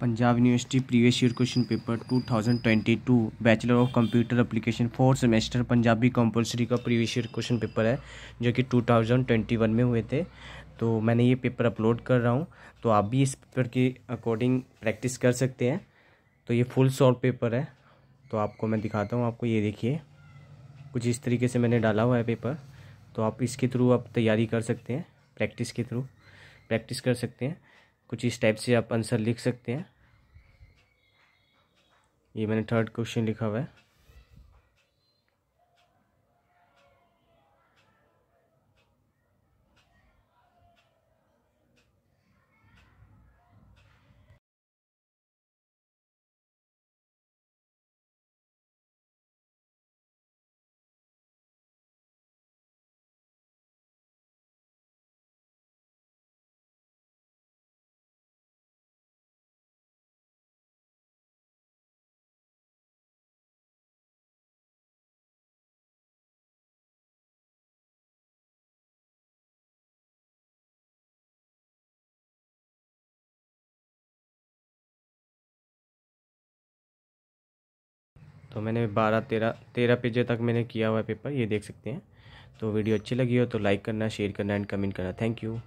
Punjab university previous year question paper 2022 bachelor of computer application fourth semester Punjabi compulsory का previous year question paper है, जो कि 2021 में हुए थे। तो मैंने ये पेपर अपलोड कर रहा हूँ। तो आप भी इस पेपर के अकॉर्डिंग प्रैक्टिस कर सकते हैं। तो ये फुल सॉल्व पेपर है। तो आपको मैं दिखाता हूँ, आपको ये देखिए। कुछ इस तरीके से मैंने डाला हुआ है पेपर तो आप इसके थ्रू आप तैयारी कर सकते हैं प्रैक्टिस के थ्रू प्रैक्टिस कर सकते हैं। कुछ इस टाइप से आप आंसर लिख सकते हैं। ये मैंने थर्ड क्वेश्चन लिखा हुआ है। तो मैंने बारह, तेरह तेरह पेजे तक मैंने किया हुआ पेपर ये देख सकते हैं। तो वीडियो अच्छी लगी हो तो लाइक करना शेयर करना एंड कमेंट करना। Thank you